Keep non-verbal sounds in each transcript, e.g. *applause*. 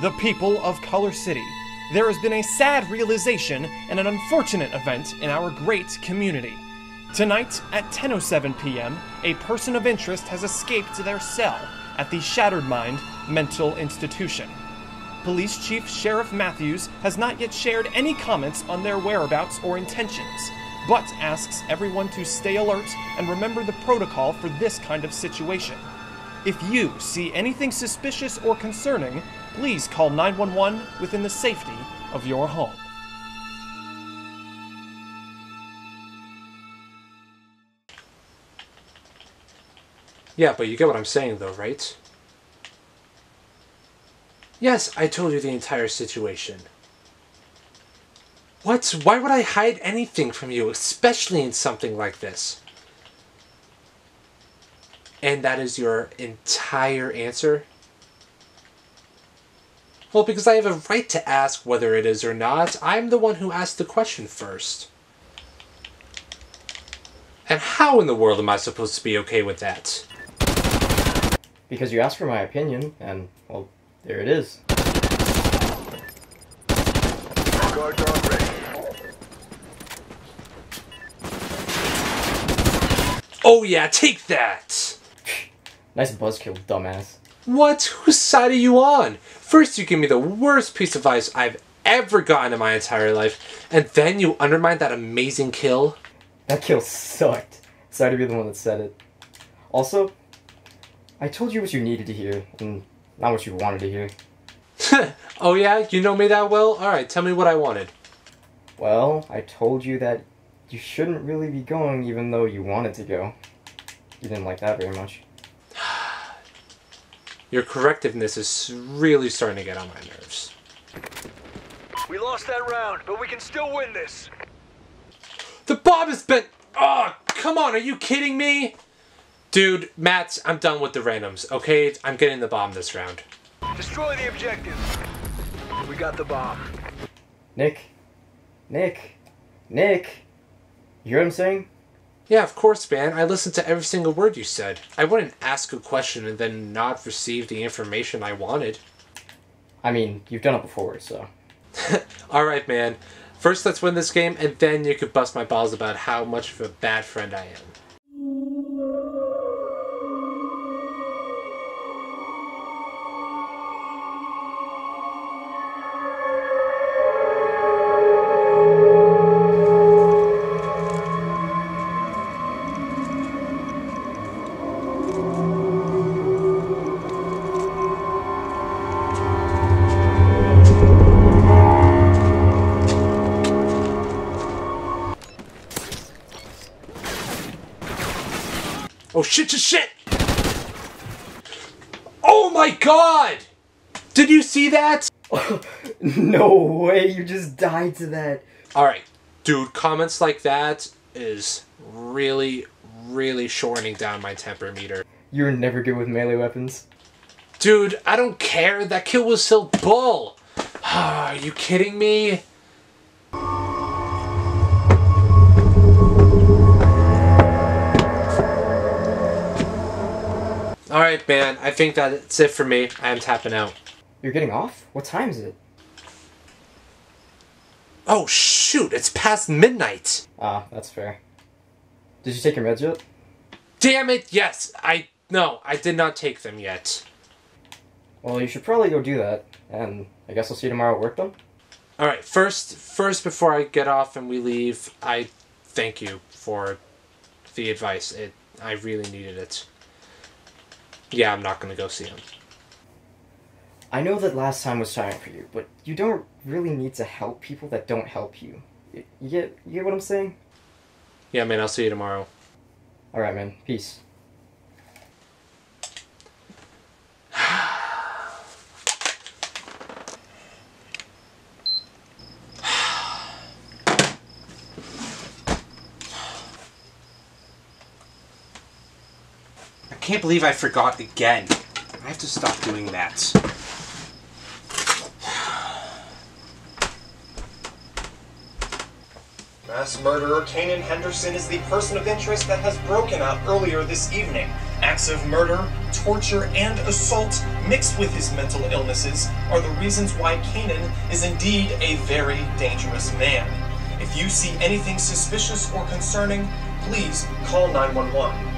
the people of Color City, there has been a sad realization and an unfortunate event in our great community. Tonight at 10:07 p.m., a person of interest has escaped their cell at the Shattered Mind Mental Institution. Police Chief Sheriff Matthews has not yet shared any comments on their whereabouts or intentions, but asks everyone to stay alert and remember the protocol for this kind of situation. If you see anything suspicious or concerning, please call 911 within the safety of your home. Yeah, but you get what I'm saying though, right? Yes, I told you the entire situation. What? Why would I hide anything from you, especially in something like this? And that is your entire answer? Well, because I have a right to ask whether it is or not. I'm the one who asked the question first. And how in the world am I supposed to be okay with that? Because you asked for my opinion, and, well, there it is. Guards are ready. Oh yeah, take that! *laughs* Nice buzzkill, dumbass. What? Whose side are you on? First, you give me the worst piece of advice I've ever gotten in my entire life, and then you undermine that amazing kill? That kill sucked. Sorry to be the one that said it. Also, I told you what you needed to hear, and not what you wanted to hear. *laughs* oh yeah? You know me that well? Alright, tell me what I wanted. Well, I told you that you shouldn't really be going even though you wanted to go. You didn't like that very much. Your correctiveness is really starting to get on my nerves. We lost that round, but we can still win this. The bomb has been. Oh, come on, are you kidding me? Dude, Matt, I'm done with the randoms, okay? I'm getting the bomb this round. Destroy the objective. We got the bomb. Nick? Nick? Nick? You hear what I'm saying? Yeah, of course, man. I listened to every single word you said. I wouldn't ask a question and then not receive the information I wanted. I mean, you've done it before, so. *laughs* Alright, man. First, let's win this game, and then you could bust my balls about how much of a bad friend I am. Oh shit, shit, shit! Oh my god! Did you see that? *laughs* no way, you just died to that. Alright, dude, comments like that is really, really shortening down my temper meter. You're never good with melee weapons. Dude, I don't care. That kill was still bull. *sighs* Are you kidding me? Alright, man. I think that's it for me. I am tapping out. You're getting off? What time is it? Oh, shoot. It's past midnight. Ah, that's fair. Did you take your meds yet? Damn it. Yes. I. No, I did not take them yet. Well, you should probably go do that, and I guess I'll see you tomorrow at work then? Alright, first, first before I get off and we leave, I thank you for the advice. It, I really needed it. Yeah, I'm not gonna go see him. I know that last time was trying for you, but you don't really need to help people that don't help you. You get, you get what I'm saying? Yeah, man, I'll see you tomorrow. Alright, man. Peace. Can't believe I forgot again. I have to stop doing that. Mass murderer Kanan Henderson is the person of interest that has broken out earlier this evening. Acts of murder, torture, and assault mixed with his mental illnesses are the reasons why Kanan is indeed a very dangerous man. If you see anything suspicious or concerning, please call 911.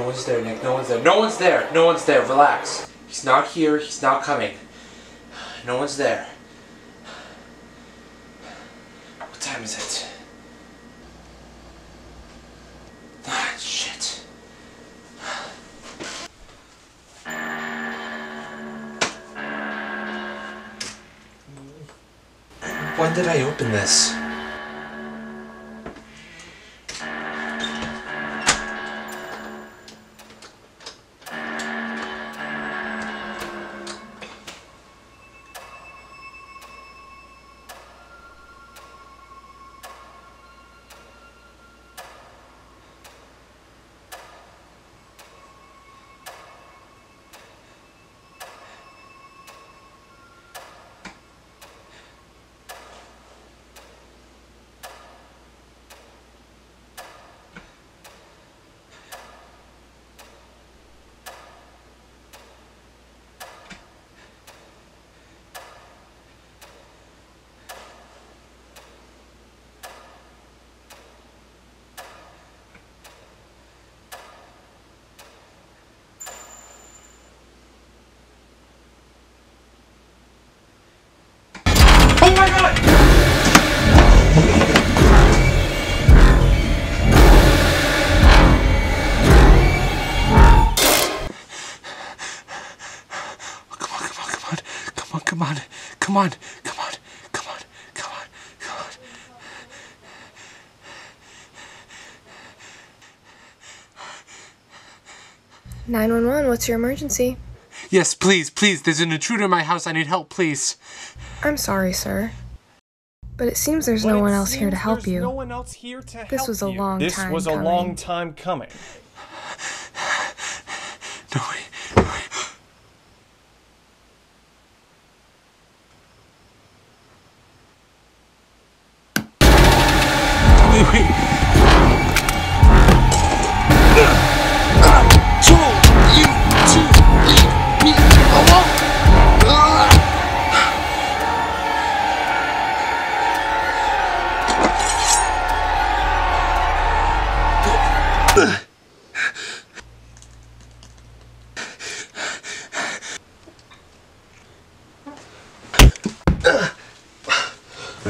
No one's there, Nick. No one's there. No one's there. No one's there. Relax. He's not here. He's not coming. No one's there. What time is it? Ah, shit. When did I open this? Come on, come on, come on, come on, come on, come on, come on. 911, what's your emergency? Yes, please, please. There's an intruder in my house. I need help, please. I'm sorry, sir. But it seems there's But no one else here to help you. No one else here to This help was a long you. long This time was a coming. long time coming.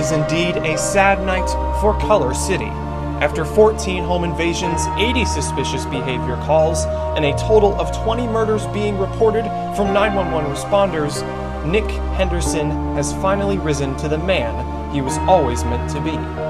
is indeed a sad night for Color City. After 14 home invasions, 80 suspicious behavior calls, and a total of 20 murders being reported from 911 responders, Nick Henderson has finally risen to the man he was always meant to be.